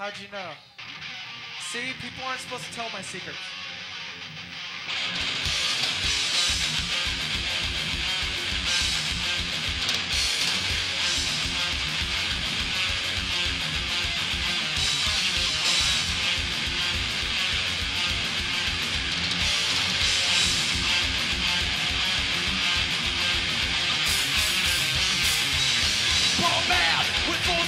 How'd you know? See, people aren't supposed to tell my secrets. Ball man with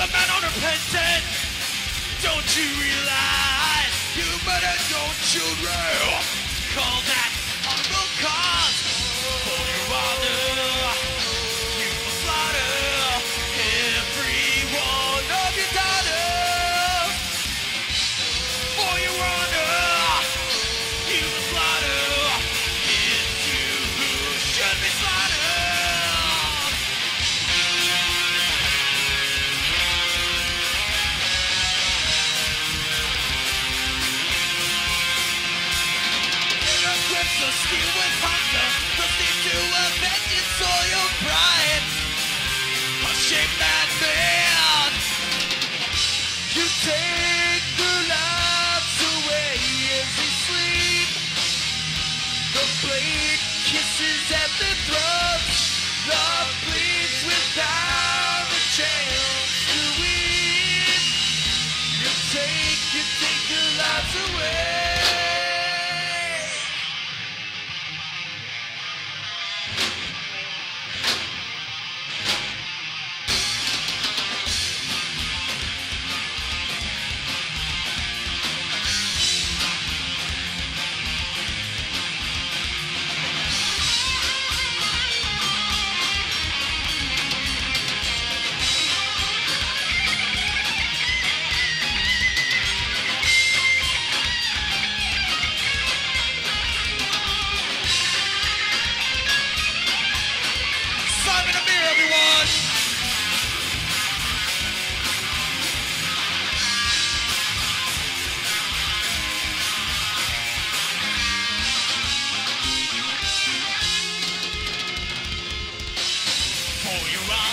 the man on unrepentant. Don't you realize you murdered your children? bleed kisses at the throat. Love bleeds without a chance to win. You take, you take your lives away.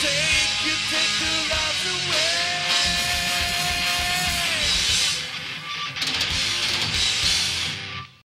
take, you take the lives away.